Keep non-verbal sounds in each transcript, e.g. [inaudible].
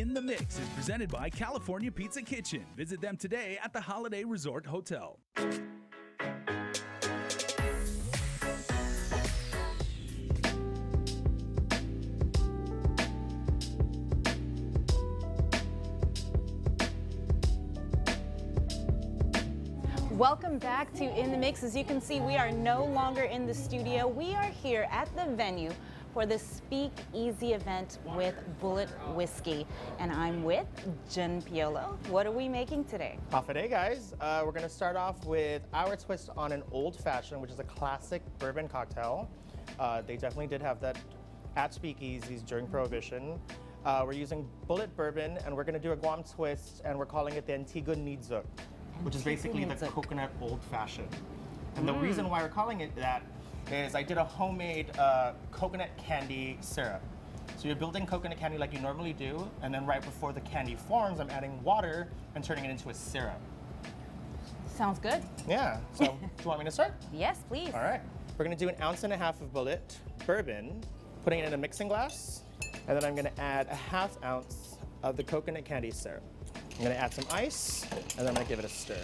In the Mix is presented by California Pizza Kitchen. Visit them today at the Holiday Resort Hotel. Welcome back to In the Mix. As you can see, we are no longer in the studio. We are here at the venue for the Speakeasy event with Bulleit Whiskey. And I'm with Jun Piolo. What are we making today? Day, guys. Uh, we're gonna start off with our twist on an old fashioned, which is a classic bourbon cocktail. Uh, they definitely did have that at speakeasies during Prohibition. Uh, we're using Bulleit bourbon, and we're gonna do a Guam twist, and we're calling it the Antigua Nidzuk, which is basically the coconut old fashioned. And the reason why we're calling it that is I did a homemade uh, coconut candy syrup. So you're building coconut candy like you normally do, and then right before the candy forms, I'm adding water and turning it into a syrup. Sounds good. Yeah. So, do you want me to start? [laughs] Yes, please. All right. We're gonna do an ounce and a half of Bulleit bourbon, putting it in a mixing glass, and then I'm gonna add a half ounce of the coconut candy syrup. I'm gonna add some ice, and then I'm gonna give it a stir.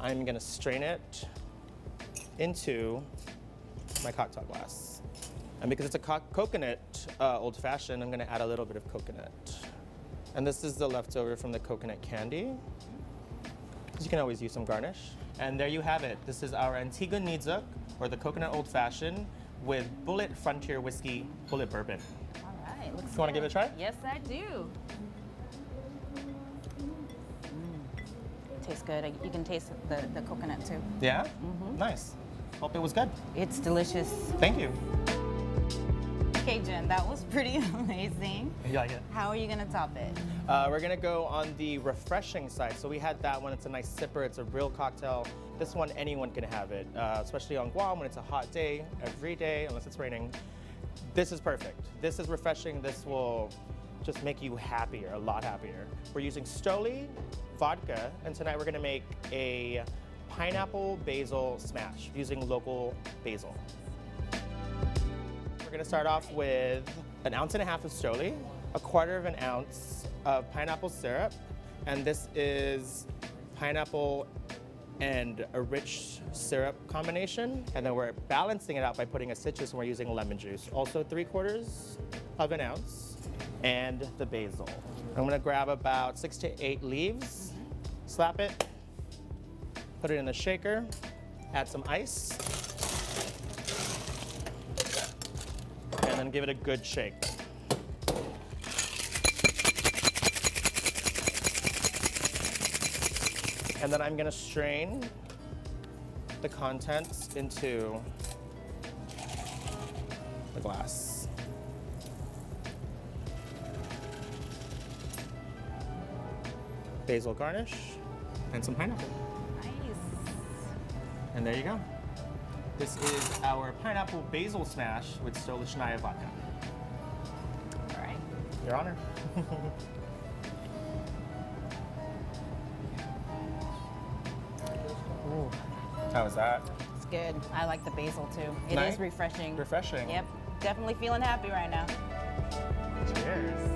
I'm gonna strain it into my cocktail glass. And because it's a co- coconut uh, old fashioned, I'm gonna add a little bit of coconut. And this is the leftover from the coconut candy. Because you can always use some garnish. And there you have it. This is our Antigua Nidzuk, or the coconut old fashioned, with Bulleit Frontier Whiskey Bulleit Bourbon. All right. Looks You wanna give it a try? Yes, I do. Mm. Tastes good. You can taste the, the coconut too. Yeah? Mm -hmm. Nice. Hope it was good. It's delicious. Thank you. Okay, Jun, that was pretty [laughs] amazing. You like it? How are you gonna top it? Uh, we're gonna go on the refreshing side. So we had that one. It's a nice sipper. It's a real cocktail. This one, anyone can have it, uh, especially on Guam when it's a hot day, every day, unless it's raining. This is perfect. This is refreshing. This will just make you happier, a lot happier. We're using Stoli vodka, and tonight we're gonna make a pineapple basil smash using local basil. We're gonna start off with an ounce and a half of Stoli, a quarter of an ounce of pineapple syrup, and this is pineapple and a rich syrup combination. And then we're balancing it out by putting a citrus and we're using lemon juice. Also three quarters of an ounce, and the basil. I'm gonna grab about six to eight leaves, slap it, put it in the shaker, add some ice, and then give it a good shake. And then I'm gonna strain the contents into the glass. Basil garnish and some pineapple. And there you go. This is our pineapple basil smash with Stolichnaya vodka. All right. Your Honor. Ooh. [laughs] How was that? It's good. I like the basil too. It is Nice. refreshing. Refreshing. Yep. Definitely feeling happy right now. Cheers.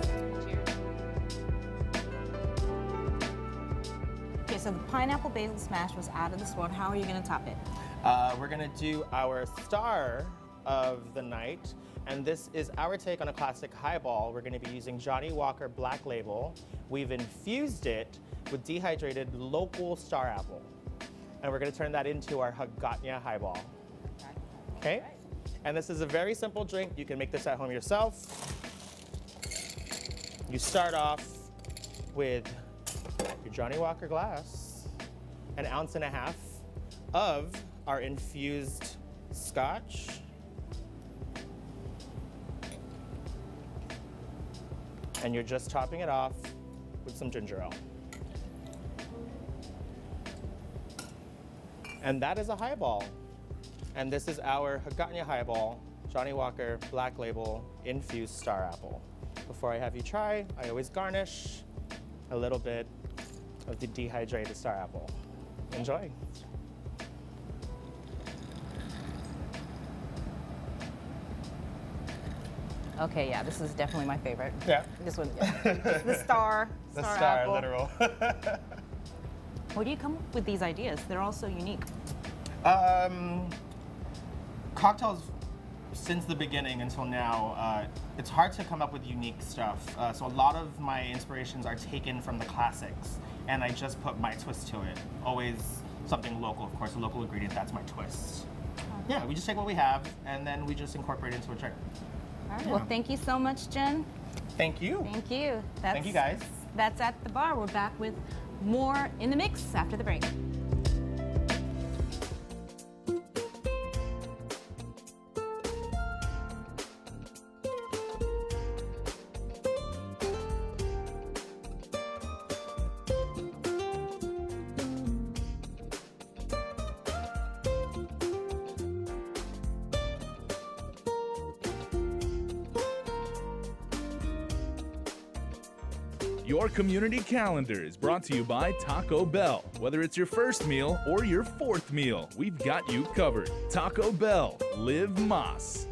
So the pineapple basil smash was out of this world. How are you gonna top it? Uh, we're gonna do our star of the night, and this is our take on a classic highball. We're gonna be using Johnnie Walker Black Label. We've infused it with dehydrated local star apple, and we're gonna turn that into our Hagåtña highball. Okay? And this is a very simple drink. You can make this at home yourself. You start off with your Johnnie Walker glass, an ounce and a half of our infused scotch. And you're just topping it off with some ginger ale. And that is a highball. And this is our Hagåtña highball, Johnnie Walker Black Label Infused Star Apple. Before I have you try, I always garnish a little bit of the dehydrated star apple. Enjoy. Okay, yeah, this is definitely my favorite. Yeah. This one, [laughs] yeah. the star. The star, star, apple. literal. [laughs] Where do you come up with these ideas? They're all so unique. Um, cocktails, since the beginning until now, uh, it's hard to come up with unique stuff. Uh, so a lot of my inspirations are taken from the classics, and I just put my twist to it. Always something local, of course, a local ingredient. That's my twist. Yeah, we just take what we have, and then we just incorporate it into a drink. All right. Well, thank you so much, Jun. Thank you. Thank you. That's, Thank you, guys. That's at the bar. We're back with more in the mix after the break. Your community calendar is brought to you by Taco Bell. Whether it's your first meal or your fourth meal, we've got you covered. Taco Bell, live Más.